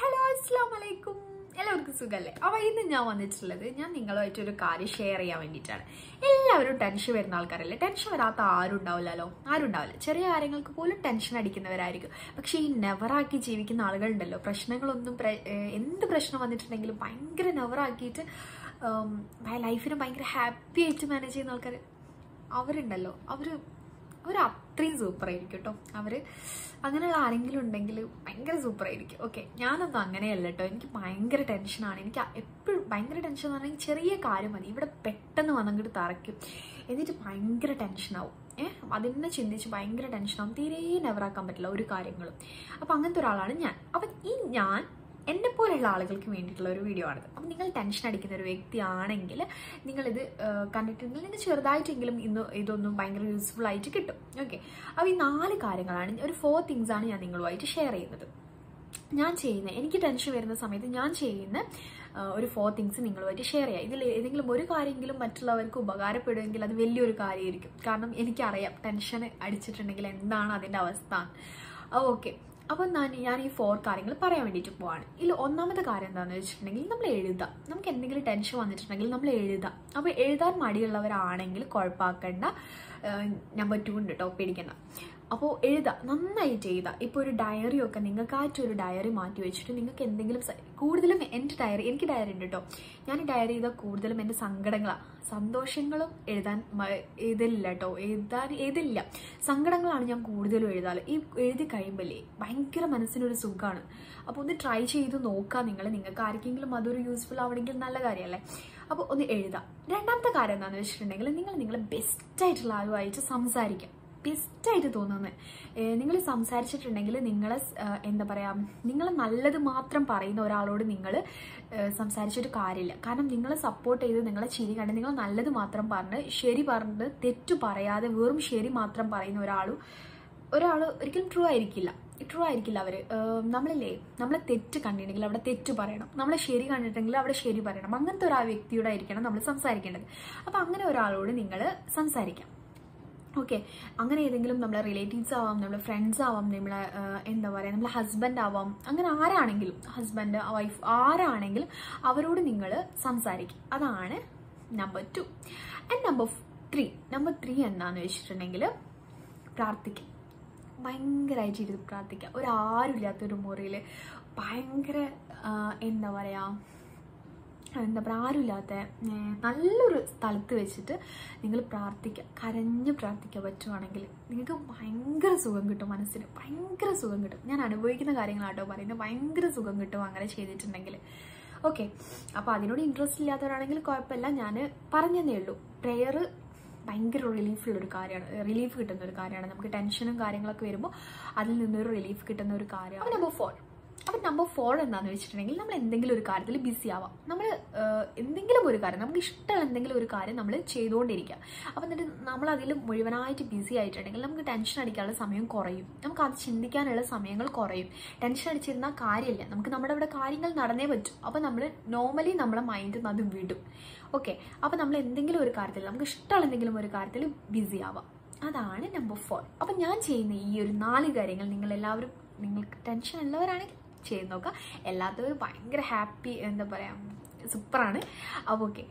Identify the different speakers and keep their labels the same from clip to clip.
Speaker 1: Hello അസ്സാം വലൈക്കും എല്ലാവർക്കും സുഖമല്ലേ അപ്പോൾ ഇന്ന് ഞാൻ വന്നിട്ടുള്ളത് ഞാൻ നിങ്ങളുമായിട്ട് ഒരു കാര്യം ഷെയർ ചെയ്യാൻ വേണ്ടിയിട്ടാണ്. എല്ലാവരും ടെൻഷൻ വരുന്ന ആൾക്കാരല്ലേ? ടെൻഷൻ വരാത്ത ആരും ഉണ്ടാവില്ലല്ലോ. ആരും ഉണ്ടാവില്ല. ചെറിയ കാര്യങ്ങൾക്ക് പോലും ടെൻഷൻ അടിക്കുന്നവരായിരിക്കും. പക്ഷേ ഈ നെവറാക്കി ജീവിക്കുന്ന ആളുകളുണ്ടല്ലോ. പ്രശ്നങ്ങളൊന്നും എന്ത് പ്രശ്നം വന്നിട്ടുണ്ടെങ്കിലും ഭയങ്കര നെവറാക്കിയിട്ട് ലൈഫിനെ ഭയങ്കര ഹാപ്പി ആയിട്ട് മാനേജ് ചെയ്യുന്ന ആൾക്കാർ അവരുണ്ടല്ലോ. അവർ അവർ അത്രയും സൂപ്പർ ആയിരിക്കും കേട്ടോ. അവർ അങ്ങനെയുള്ള ആരെങ്കിലും ഉണ്ടെങ്കിൽ ഭയങ്കര സൂപ്പർ ആയിരിക്കും. ഓക്കെ ഞാനൊന്നും അങ്ങനെയല്ല കേട്ടോ. എനിക്ക് ഭയങ്കര ടെൻഷനാണ് എനിക്ക് എപ്പോഴും ഭയങ്കര ടെൻഷൻ എന്ന് പറഞ്ഞാൽ ചെറിയ കാര്യം മതി. ഇവിടെ പെട്ടെന്ന് വന്നങ്ങോട്ട് തറയ്ക്കും. എന്നിട്ട് ഭയങ്കര ടെൻഷനാവും ഏഹ് അതിനെ ചിന്തിച്ച് ഭയങ്കര ടെൻഷനാവും തീരെ നെവറാക്കാൻ പറ്റില്ല ഒരു കാര്യങ്ങളും. അപ്പം അങ്ങനത്തെ ഒരാളാണ് ഞാൻ. അപ്പം ഈ ഞാൻ എന്നെ പോലെയുള്ള ആളുകൾക്ക് വേണ്ടിയിട്ടുള്ള ഒരു വീഡിയോ ആണിത്. അപ്പം നിങ്ങൾ ടെൻഷൻ അടിക്കുന്ന ഒരു വ്യക്തിയാണെങ്കിൽ നിങ്ങളിത് കണ്ടിട്ടുണ്ടെങ്കിൽ നിങ്ങൾക്ക് ചെറുതായിട്ടെങ്കിലും ഇന്ന് ഇതൊന്നും ഭയങ്കര യൂസ്ഫുൾ ആയിട്ട് കിട്ടും. ഓക്കെ അപ്പോൾ ഈ നാല് കാര്യങ്ങളാണ്. ഒരു ഫോർ തിങ്സ് ആണ് ഞാൻ നിങ്ങളുമായിട്ട് ഷെയർ ചെയ്യുന്നത്. ഞാൻ ചെയ്യുന്ന എനിക്ക് ടെൻഷൻ വരുന്ന സമയത്ത് ഞാൻ ചെയ്യുന്ന ഒരു ഫോർ തിങ്സ് നിങ്ങളുമായിട്ട് ഷെയർ ചെയ്യാം. ഇതിൽ ഏതെങ്കിലും ഒരു കാര്യമെങ്കിലും മറ്റുള്ളവർക്ക് ഉപകാരപ്പെടുമെങ്കിൽ അത് വലിയൊരു കാര്യമായിരിക്കും. കാരണം എനിക്കറിയാം ടെൻഷൻ അടിച്ചിട്ടുണ്ടെങ്കിൽ എന്താണ് അതിന്റെ അവസ്ഥ. ഓക്കെ അപ്പം ഞാൻ ഞാൻ ഈ ഫോർ കാര്യങ്ങൾ പറയാൻ വേണ്ടിയിട്ട് പോവാണ്. ഇതിൽ ഒന്നാമത്തെ കാര്യം എന്താണെന്ന് വെച്ചിട്ടുണ്ടെങ്കിൽ നമ്മൾ എഴുതാം നമുക്ക് എന്തെങ്കിലും ടെൻഷൻ വന്നിട്ടുണ്ടെങ്കിൽ നമ്മൾ എഴുതാം അപ്പോൾ എഴുതാൻ മടിയുള്ളവരാണെങ്കിൽ കുഴപ്പമാക്കേണ്ട. നമ്പർ ടു ഉണ്ട് കേട്ടോ പേടിക്കണ്ട. അപ്പോൾ എഴുതാം നന്നായിട്ട് എഴുതാം ഇപ്പോൾ ഒരു ഡയറി ഒക്കെ നിങ്ങൾക്കായിട്ട് ഒരു ഡയറി മാറ്റി വെച്ചിട്ട് നിങ്ങൾക്ക് എന്തെങ്കിലും കൂടുതലും എന്റെ ഡയറി എനിക്ക് ഡയറി ഉണ്ട് കേട്ടോ ഞാൻ ഡയറി ചെയ്താൽ കൂടുതലും എന്റെ സങ്കടങ്ങളാണ് സന്തോഷങ്ങളും എഴുതാൻ എഴുതില്ല കേട്ടോ എഴുതാൻ എഴുതില്ല സങ്കടങ്ങളാണ് ഞാൻ കൂടുതലും എഴുതാറ്. ഈ എഴുതി കഴിയുമ്പോഴേ ഭയങ്കര മനസ്സിനൊരു സുഖമാണ് അപ്പോൾ ഒന്ന് ട്രൈ ചെയ്ത് നോക്കാം നിങ്ങൾ നിങ്ങൾക്ക് ആർക്കെങ്കിലും അതൊരു യൂസ്ഫുൾ ആവണമെങ്കിൽ നല്ല കാര്യമല്ലേ അപ്പോൾ ഒന്ന് എഴുതാം. രണ്ടാമത്തെ കാര്യം എന്താണെന്ന് വെച്ചിട്ടുണ്ടെങ്കിൽ നിങ്ങൾ നിങ്ങളെ ബെസ്റ്റായിട്ടുള്ള ആളുമായിട്ട് സംസാരിക്കാം. ബെസ്റ്റായിട്ട് തോന്നുന്നത് നിങ്ങൾ സംസാരിച്ചിട്ടുണ്ടെങ്കിൽ നിങ്ങൾ എന്താ പറയുക നിങ്ങൾ നല്ലത് മാത്രം പറയുന്ന ഒരാളോട് നിങ്ങൾ സംസാരിച്ചിട്ട് കാര്യമില്ല. കാരണം നിങ്ങൾ സപ്പോർട്ട് ചെയ്ത് നിങ്ങളെ ചിരി കണ്ട് നിങ്ങൾ നല്ലത് മാത്രം പറഞ്ഞ് ശരി പറഞ്ഞിട്ട് തെറ്റു പറയാതെ വെറും ശരി മാത്രം പറയുന്ന ഒരാളും ഒരാൾ ഒരിക്കലും ട്രൂ ആയിരിക്കില്ല. ട്രൂ ആയിരിക്കില്ല അവർ നമ്മളില്ലേ നമ്മളെ തെറ്റ് കണ്ടിട്ടുണ്ടെങ്കിൽ അവിടെ തെറ്റ് പറയണം. നമ്മളെ ശരി കണ്ടിട്ടുണ്ടെങ്കിൽ അവിടെ ശരി പറയണം. അങ്ങനത്തെ ഒരു ആ വ്യക്തിയോട് നമ്മൾ സംസാരിക്കേണ്ടത്. അപ്പം അങ്ങനെ ഒരാളോട് നിങ്ങൾ സംസാരിക്കാം. ഓക്കെ അങ്ങനെ ഏതെങ്കിലും നമ്മളെ റിലേറ്റീവ്സ് ആവാം നമ്മളെ ഫ്രണ്ട്സ് ആവാം നമ്മളെ എന്താ പറയുക നമ്മളെ ഹസ്ബൻഡ് ആവാം അങ്ങനെ ആരാണെങ്കിലും ഹസ്ബൻഡ് വൈഫ് ആരാണെങ്കിലും അവരോട് നിങ്ങൾ സംസാരിക്കും. അതാണ് number two and number three number three എന്താണെന്ന് വെച്ചിട്ടുണ്ടെങ്കിൽ പ്രാർത്ഥിക്കും. ഭയങ്കരമായിട്ട് ഇരുന്ന് പ്രാർത്ഥിക്കുക ഒരാരുമില്ലാത്തൊരു മുറിയിൽ ഭയങ്കര എന്താ പറയുക എന്താ പറയുക ആരുമില്ലാത്ത നല്ലൊരു സ്ഥലത്ത് വെച്ചിട്ട് നിങ്ങൾ പ്രാർത്ഥിക്കുക കരഞ്ഞ് പ്രാർത്ഥിക്കുക പറ്റുവാണെങ്കിൽ നിങ്ങൾക്ക് ഭയങ്കര സുഖം കിട്ടും മനസ്സിന്. ഭയങ്കര സുഖം കിട്ടും. ഞാൻ അനുഭവിക്കുന്ന കാര്യങ്ങളാട്ടോ പറയുന്നത്. ഭയങ്കര സുഖം കിട്ടും അങ്ങനെ ചെയ്തിട്ടുണ്ടെങ്കിൽ. ഓക്കെ. അപ്പോൾ അതിനോട് ഇൻട്രസ്റ്റ് ഇല്ലാത്തവരാണെങ്കിൽ കുഴപ്പമില്ല. ഞാൻ പറഞ്ഞതേ ഉള്ളൂ. പ്രെയർ ഭയങ്കര റിലീഫുള്ള ഒരു കാര്യമാണ്. റിലീഫ് കിട്ടുന്ന ഒരു കാര്യമാണ്. നമുക്ക് ടെൻഷനും കാര്യങ്ങളൊക്കെ വരുമ്പോൾ അതിൽ നിന്നൊരു റിലീഫ് കിട്ടുന്ന ഒരു കാര്യമാണ്. നമ്പർ ഫോർ അപ്പം നമ്പർ ഫോർ എന്താണെന്ന് വെച്ചിട്ടുണ്ടെങ്കിൽ നമ്മൾ എന്തെങ്കിലും ഒരു കാര്യത്തിൽ ബിസി ആവാം. നമ്മൾ എന്തെങ്കിലും ഒരു കാര്യം നമുക്ക് ഇഷ്ടമുള്ള എന്തെങ്കിലും ഒരു കാര്യം നമ്മൾ ചെയ്തുകൊണ്ടിരിക്കുക. അപ്പം എന്നിട്ട് നമ്മൾ അതിൽ മുഴുവനായിട്ട് ബിസി ആയിട്ടുണ്ടെങ്കിൽ നമുക്ക് ടെൻഷൻ അടിക്കാനുള്ള സമയം കുറയും. നമുക്ക് അത് ചിന്തിക്കാനുള്ള സമയങ്ങൾ കുറയും. ടെൻഷൻ അടിച്ചിരുന്ന കാര്യമില്ല. നമുക്ക് നമ്മുടെ ഇവിടെ കാര്യങ്ങൾ നടന്നേ പറ്റും. അപ്പം നമ്മൾ നോർമലി നമ്മുടെ മൈൻഡിൽ നിന്ന് അത് വിടും. ഓക്കെ അപ്പം നമ്മൾ എന്തെങ്കിലും ഒരു കാര്യത്തിൽ നമുക്ക് ഇഷ്ടമുള്ള എന്തെങ്കിലും ഒരു കാര്യത്തിൽ ബിസി ആവാം. അതാണ് നമ്പർ ഫോർ അപ്പം ഞാൻ ചെയ്യുന്ന ഈ ഒരു നാല് കാര്യങ്ങൾ നിങ്ങൾ എല്ലാവരും നിങ്ങൾക്ക് ടെൻഷൻ ഉള്ളവരാണെങ്കിൽ ചെയ്ത് നോക്കുക. എല്ലാത്തവരും ഭയങ്കര ഹാപ്പി എന്താ പറയുക സൂപ്പറാണ് അപ്പോൾ ഓക്കെ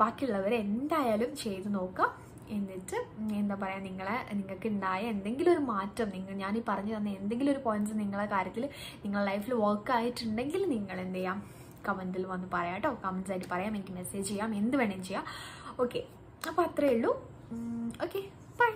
Speaker 1: ബാക്കിയുള്ളവർ എന്തായാലും ചെയ്ത് നോക്കുക. എന്നിട്ട് എന്താ പറയുക നിങ്ങളെ നിങ്ങൾക്ക് ഉണ്ടായ എന്തെങ്കിലും ഒരു മാറ്റം നിങ്ങൾ ഞാൻ ഈ പറഞ്ഞു തന്ന എന്തെങ്കിലും ഒരു പോയിന്റ്സ് നിങ്ങളുടെ കാര്യത്തിൽ നിങ്ങളുടെ ലൈഫിൽ വർക്ക് ആയിട്ടുണ്ടെങ്കിൽ നിങ്ങൾ എന്ത് ചെയ്യാം? കമന്റിൽ വന്ന് പറയാം കേട്ടോ. കമൻസ് ആയിട്ട് പറയാം. എനിക്ക് മെസ്സേജ് ചെയ്യാം. എന്ത് വേണേലും ചെയ്യാം. ഓക്കെ അപ്പോൾ അത്രയേ ഉള്ളൂ. Okay bye